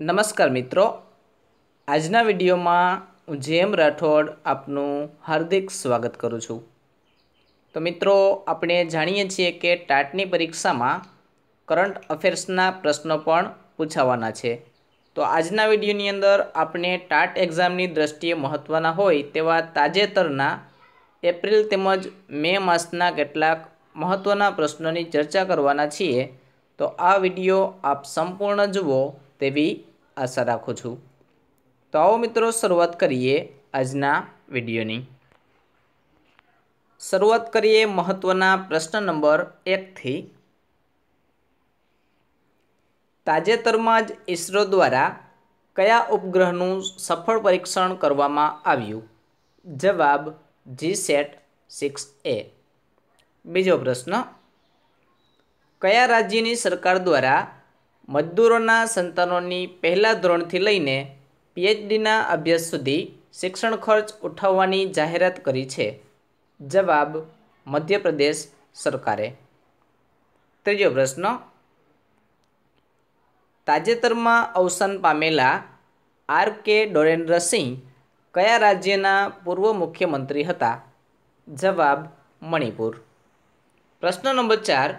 નમસ્કાર મિત્રો. આજના વિડીયોમાં હું જેમ રાઠોડ આપનું હાર્દિક સ્વાગત કરું છું. તો મિત્રો, આપણે જાણીએ છીએ કે ટાટની પરીક્ષામાં કરંટ અફેર્સના પ્રશ્નો પણ પૂછાવાના છે. તો આજના વિડીયોની અંદર આપણે ટાટ એક્ઝામની દ્રષ્ટિએ મહત્ત્વના હોય તેવા તાજેતરના એપ્રિલ તેમજ મે માસના કેટલાક મહત્ત્વના પ્રશ્નોની ચર્ચા કરવાના છીએ. તો આ વીડિયો આપ સંપૂર્ણ જુઓ તેવી આશા રાખું છું. તો આવો મિત્રો શરૂઆત કરીએ આજના વિડીયોની. શરૂઆત કરીએ મહત્ત્વના પ્રશ્ન નંબર એકથી. તાજેતરમાં જ ઇસરો દ્વારા કયા ઉપગ્રહનું સફળ પરીક્ષણ કરવામાં આવ્યું? જવાબ જી સેટ સિક્સ એ. બીજો પ્રશ્ન. કયા રાજ્યની સરકાર દ્વારા મજદૂરોના સંતાનોની પહેલા ધોરણથી લઈને પીએચડીના અભ્યાસ સુધી શિક્ષણ ખર્ચ ઉઠાવવાની જાહેરાત કરી છે. જવાબ, મધ્યપ્રદેશ સરકારે. ત્રીજો પ્રશ્ન, તાજેતરમાં અવસાન પામેલા આર કે ડોરેન્દ્ર સિંહ કયા રાજ્યના પૂર્વ મુખ્યમંત્રી હતા? જવાબ, મણિપુર. પ્રશ્ન નંબર ચાર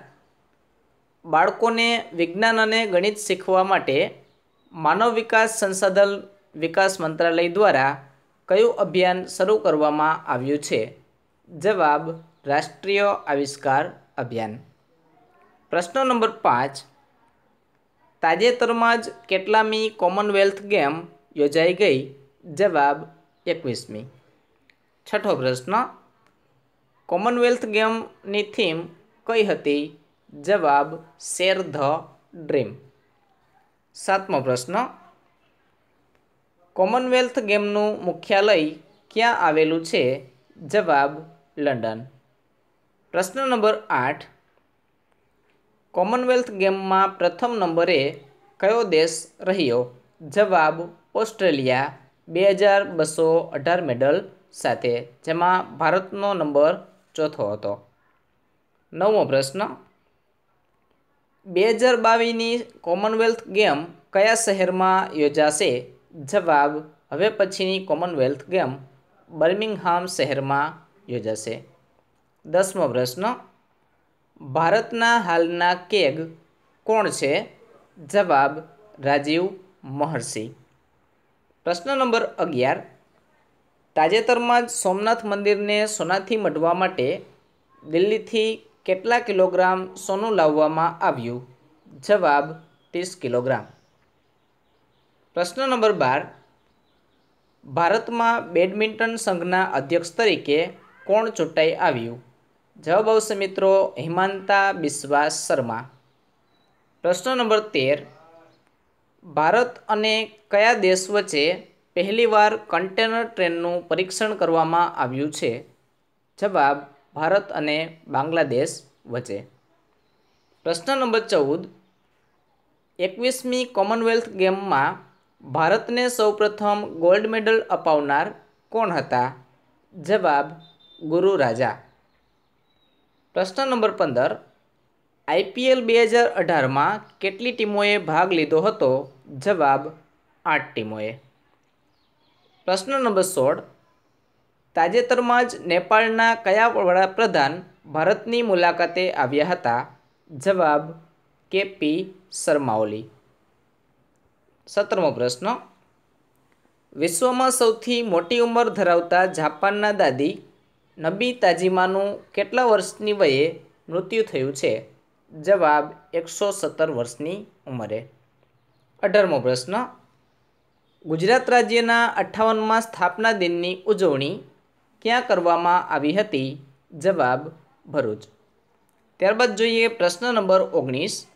બાળકોને વિજ્ઞાન અને ગણિત શીખવા માટે માનવ વિકાસ સંસાધન વિકાસ મંત્રાલય દ્વારા કયું અભિયાન શરૂ કરવામાં આવ્યું છે? જવાબ, રાષ્ટ્રીય આવિષ્કાર અભિયાન. પ્રશ્ન નંબર પાંચ. તાજેતરમાં જ કેટલામી કોમનવેલ્થ ગેમ યોજાઈ ગઈ? જવાબ, એકવીસમી. છઠ્ઠો પ્રશ્ન. કોમનવેલ્થ ગેમની થીમ કઈ હતી? જવાબ શેર ધ ડ્રીમ. સાતમો પ્રશ્ન. કોમનવેલ્થ ગેમનું મુખ્યાલય ક્યાં આવેલું છે? જવાબ લંડન. પ્રશ્ન નંબર આઠ. કોમનવેલ્થ ગેમમાં પ્રથમ નંબરે કયો દેશ રહ્યો? જવાબ ઓસ્ટ્રેલિયા, બે હજાર બસો અઢાર મેડલ સાથે, જેમાં ભારતનો નંબર ચોથો હતો. નવમો પ્રશ્ન. બે હજાર બાવીસની કોમનવેલ્થ ગેમ કયા શહેરમાં યોજાશે? જવાબ, હવે પછીની કોમનવેલ્થ ગેમ બર્મિંગહામ શહેરમાં યોજાશે. દસમો પ્રશ્ન, ભારતના હાલના કેગ કોણ છે? જવાબ, રાજીવ મહર્ષિ. પ્રશ્ન નંબર અગિયાર, તાજેતરમાં જ સોમનાથ મંદિરને સોનાથી મઢવા માટે દિલ્હીથી કેટલા કિલોગ્રામ સોનું લાવવામાં આવ્યું? જવાબ, ત્રીસ કિલોગ્રામ. પ્રશ્ન નંબર બાર. ભારતમાં બેડમિન્ટન સંઘના અધ્યક્ષ તરીકે કોણ ચૂંટાઈ આવ્યું? જવાબ આવશે મિત્રો, હિમાંતા બિસ્વા શર્મા. પ્રશ્ન નંબર તેર. ભારત અને કયા દેશ વચ્ચે પહેલીવાર કન્ટેનર ટ્રેનનું પરીક્ષણ કરવામાં આવ્યું છે? જવાબ ભારત અને બાંગ્લાદેશ વચ્ચે. પ્રશ્ન નંબર ચૌદ. એકવીસમી કોમનવેલ્થ ગેમમાં ભારતને સૌપ્રથમ ગોલ્ડ મેડલ અપાવનાર કોણ હતા? જવાબ, ગુરુ રાજા. પ્રશ્ન નંબર પંદર. આઈપીએલ બે હજાર અઢારમાં કેટલી ટીમોએ ભાગ લીધો હતો? જવાબ, આઠ ટીમોએ. પ્રશ્ન નંબર સોળ. તાજેતરમાં જ નેપાળના કયા વડાપ્રધાન ભારતની મુલાકાતે આવ્યા હતા? જવાબ કેપી શર્મા ઓલી સત્તરમો પ્રશ્ન. વિશ્વમાં સૌથી મોટી ઉંમર ધરાવતા જાપાનના દાદી નબી તાજીમાનું કેટલા વર્ષની વયે મૃત્યુ થયું છે? જવાબ, એકસો સત્તર વર્ષની ઉંમરે. અઢારમો પ્રશ્ન. ગુજરાત રાજ્યના અઠ્ઠાવનમાં સ્થાપના દિનની ઉજવણી ક્યાં કરવામાં આવી હતી? જવાબ, ભરૂચ. ત્યારબાદ જોઈએ પ્રશ્ન નંબર ઓગણીસ.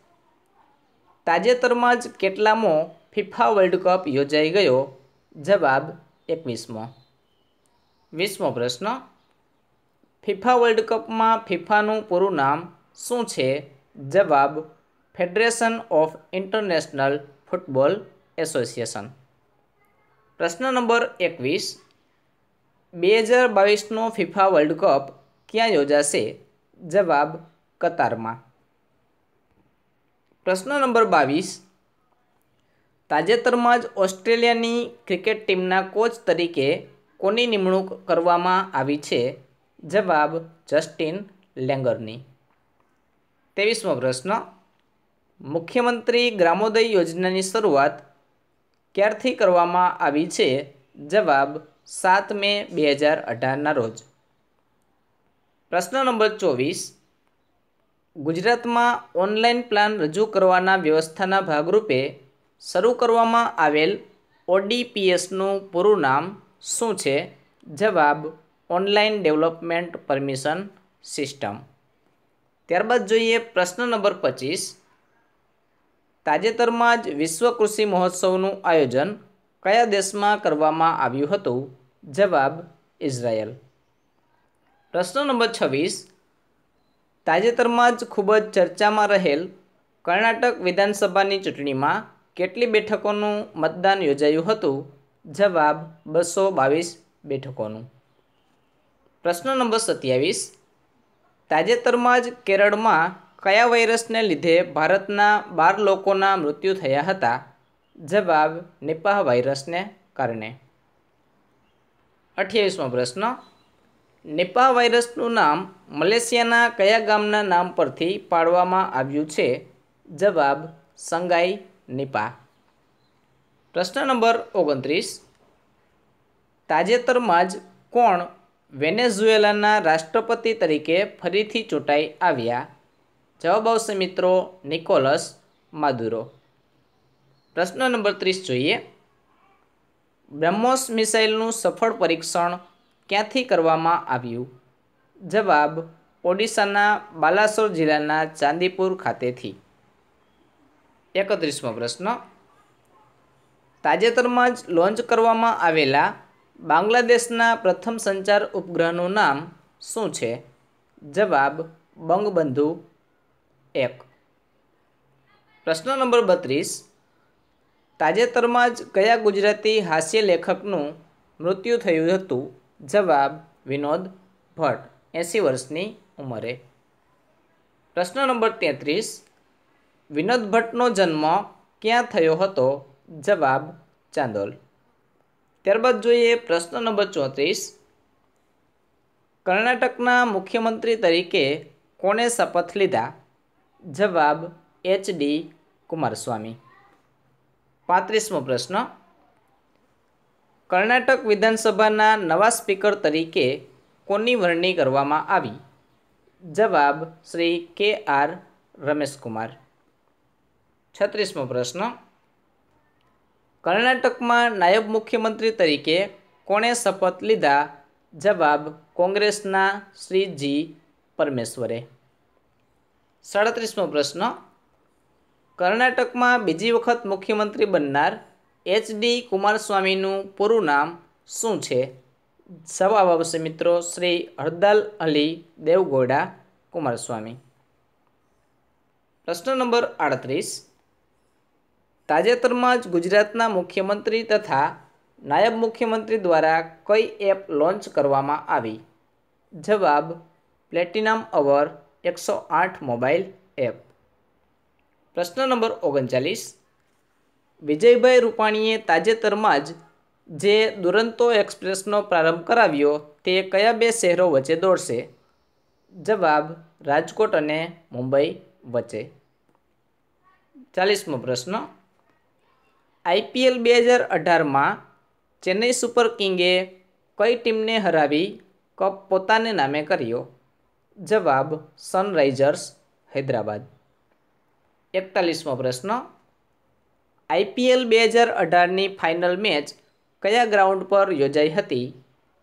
તાજેતરમાં જ કેટલામો ફિફા વર્લ્ડ કપ યોજાઈ ગયો? જવાબ, એકવીસમો. વીસમો પ્રશ્ન. ફિફા વર્લ્ડ કપમાં ફિફાનું પૂરું નામ શું છે? જવાબ, federation of international football association. પ્રશ્ન નંબર એકવીસ. બે હજાર બાવીસનો ફિફા વર્લ્ડ કપ ક્યાં યોજાશે? જવાબ, કતારમાં. પ્રશ્ન નંબર બાવીસ. તાજેતરમાં જ ઓસ્ટ્રેલિયાની ક્રિકેટ ટીમના કોચ તરીકે કોની નિમણૂક કરવામાં આવી છે? જવાબ, જસ્ટિન લેંગરની. ત્રેવીસમો પ્રશ્ન. મુખ્યમંત્રી ગ્રામોદય યોજનાની શરૂઆત ક્યારથી કરવામાં આવી છે? જવાબ સાત મે બે હજાર અઢારના રોજ. પ્રશ્ન નંબર ચોવીસ. ગુજરાતમાં ઓનલાઈન પ્લાન રજૂ કરવાના વ્યવસ્થાના ભાગરૂપે શરૂ કરવામાં આવેલ ઓડીપીએસનું પૂરું નામ શું છે? જવાબ, ઓનલાઈન ડેવલપમેન્ટ પરમિશન સિસ્ટમ. ત્યારબાદ જોઈએ પ્રશ્ન નંબર પચીસ. તાજેતરમાં જ વિશ્વ કૃષિ મહોત્સવનું આયોજન કયા દેશમાં કરવામાં આવ્યું હતું? જવાબ, ઇઝરાયલ. પ્રશ્ન નંબર છવ્વીસ. તાજેતરમાં જ ખૂબ જ ચર્ચામાં રહેલ કર્ણાટક વિધાનસભાની ચૂંટણીમાં કેટલી બેઠકોનું મતદાન યોજાયું હતું? જવાબ, બસો બાવીસ બેઠકોનું. પ્રશ્ન નંબર સત્યાવીસ. તાજેતરમાં જ કેરળમાં કયા વાયરસને લીધે ભારતના બાર લોકોના મૃત્યુ થયા હતા? જવાબ નિપાહ વાયરસને કારણે. અઠ્યાવીસમો પ્રશ્ન. નિપાહ વાયરસનું નામ મલેશિયાના કયા ગામના નામ પરથી પાડવામાં આવ્યું છે? જવાબ સંગાઈ નિપા પ્રશ્ન નંબર ઓગણત્રીસ. તાજેતરમાં જ કોણ વેનેઝુએલાના રાષ્ટ્રપતિ તરીકે ફરીથી ચૂંટાઈ આવ્યા? જવાબ આવશે મિત્રો નિકોલસ માદુરો. પ્રશ્ન નંબર ત્રીસ જોઈએ. બ્રહ્મોસ મિસાઇલનું સફળ પરીક્ષણ ક્યાંથી કરવામાં આવ્યું? જવાબ, ઓડિશાના બાલાસોર જિલ્લાના ચાંદીપુર ખાતેથી. એકત્રીસમો પ્રશ્ન. તાજેતરમાં જ લોન્ચ કરવામાં આવેલા બાંગ્લાદેશના પ્રથમ સંચાર ઉપગ્રહનું નામ શું છે? જવાબ, બંગબંધુ એક. પ્રશ્ન નંબર બત્રીસ. તાજેતરમાં જ કયા ગુજરાતી હાસ્ય લેખકનું મૃત્યુ થયું હતું? જવાબ, વિનોદ ભટ્ટ, એંસી વર્ષની ઉંમરે. પ્રશ્ન નંબર તેત્રીસ, વિનોદ ભટ્ટનો જન્મ ક્યાં થયો હતો? જવાબ, ચાંદોલ. ત્યારબાદ જોઈએ પ્રશ્ન નંબર ચોત્રીસ, કર્ણાટકના મુખ્યમંત્રી તરીકે કોણે શપથ લીધા? જવાબ, એચ ડી કુમારસ્વામી. પાંત્રીસમો પ્રશ્ન. કર્ણાટક વિધાનસભાના નવા સ્પીકર તરીકે કોની વરણી કરવામાં આવી? જવાબ શ્રી કે આર રમેશકુમાર. છત્રીસમો પ્રશ્ન. કર્ણાટકમાં નાયબ મુખ્યમંત્રી તરીકે કોણે શપથ લીધા? જવાબ કોંગ્રેસના શ્રી જી પરમેશ્વરે. સાડત્રીસમો પ્રશ્ન. કર્ણાટકમાં બીજી વખત મુખ્યમંત્રી બનનાર એચ ડી કુમારસ્વામીનું પૂરું નામ શું છે? જવાબ આવશે મિત્રો શ્રી હરદાલ અલી દેવગૌડા કુમારસ્વામી. પ્રશ્ન નંબર આડત્રીસ. તાજેતરમાં જ ગુજરાતના મુખ્યમંત્રી તથા નાયબ મુખ્યમંત્રી દ્વારા કઈ એપ લોન્ચ કરવામાં આવી? જવાબ, પ્લેટિનમ અવર એકસો આઠ મોબાઈલ એપ. પ્રશ્ન નંબર ઓગણચાલીસ. વિજયભાઈ રૂપાણીએ તાજેતરમાં જ જે દુરંતો એક્સપ્રેસનો પ્રારંભ કરાવ્યો તે કયા બે શહેરો વચ્ચે દોડશે? જવાબ, રાજકોટ અને મુંબઈ વચ્ચે. ચાલીસમો પ્રશ્ન. આઈપીએલ બે હજાર અઢારમાં ચેન્નઈ સુપર કિંગે કઈ ટીમને હરાવી કપ પોતાને નામે કર્યો? જવાબ સનરાઇઝર્સ હૈદરાબાદ. એકતાલીસમો પ્રશ્ન. આઈપીએલ બે હજાર અઢારની ફાઇનલ મેચ કયા ગ્રાઉન્ડ પર યોજાઈ હતી?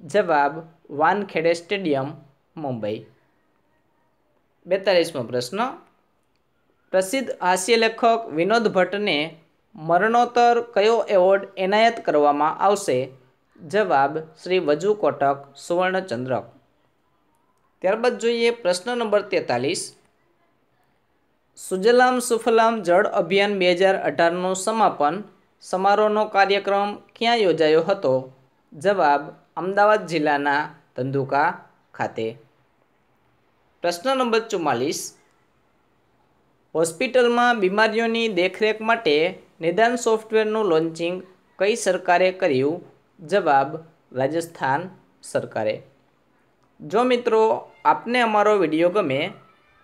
જવાબ, વાનખેડે સ્ટેડિયમ, મુંબઈ. બેતાલીસમો પ્રશ્ન. પ્રસિદ્ધ હાસ્યલેખક વિનોદ ભટ્ટને મરણોત્તર કયો એવોર્ડ એનાયત કરવામાં આવશે? જવાબ, શ્રી વજુ કોટક સુવર્ણચંદ્રક. ત્યારબાદ જોઈએ પ્રશ્ન નંબર તેતાલીસ. સુજલામ સુફલામ જળ અભિયાન બે હજાર અઢારનું સમાપન સમારોહનો કાર્યક્રમ ક્યાં યોજાયો હતો? જવાબ, અમદાવાદ જિલ્લાના ધંધુકા ખાતે. પ્રશ્ન નંબર ચુમ્માલીસ, હોસ્પિટલમાં બીમારીઓની દેખરેખ માટે નિદાન સોફ્ટવેરનું લોન્ચિંગ કઈ સરકારે કર્યું? જવાબ, રાજસ્થાન સરકારે. જો મિત્રો આપને અમારો વીડિયો ગમે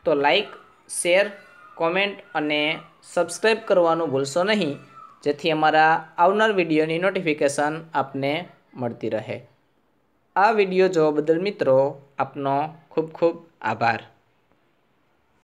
તો લાઈક, શેર કોમેન્ટ અને સબસ્ક્રાઈબ કરવાનું ભૂલશો નહીં. જેથી અમારા આવનાર વિડીયોની નોટિફિકેશન આપને મળતી રહે. આ વીડિયો જોવા બદલ મિત્રો આપનો ખૂબ ખૂબ આભાર.